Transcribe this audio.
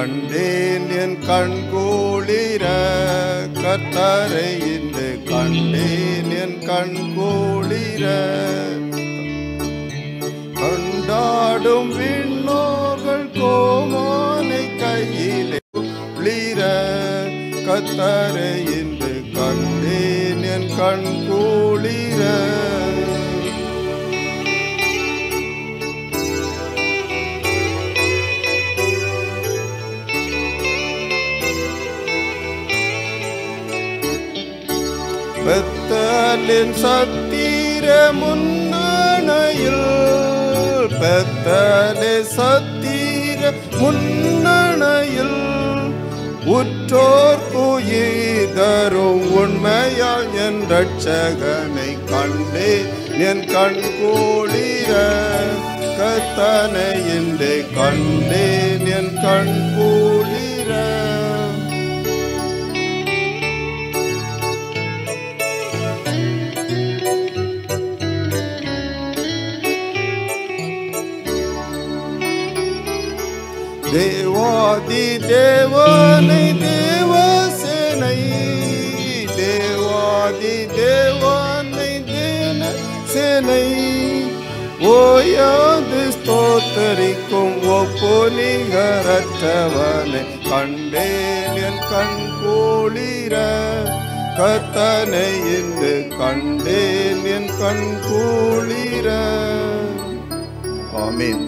கண்டேன் என் கண் கூளிர கத்தரை இன்று கண்டேன் என் கண் கூளிர கொண்டாடும் விண்ணோர்கள் கோமானை கையிலே குளிர கத்தரை இன்று கண்டேன் என் கண் பெத்தலின் சத்திர முன்னணையில் பெத்தலே சத்திர முன்னணையில் உற்றோர் குயிதரும் உண்மையால் என் ரட்சகனை கண்டே என் கண் கூடிய கத்தனை என்று கண்டே. தேவாதி தேவனை தேவசேனை தேவாதி தேவனை தேன சேனை ஓயாது ஸ்தோத்தரிக்கும் ஒப்பு நிகரற்றவனை கண்டேன் என் கண் கூளிர கத்தனை என்று கண்டேன் என் கண் கூளிர ஆமீன்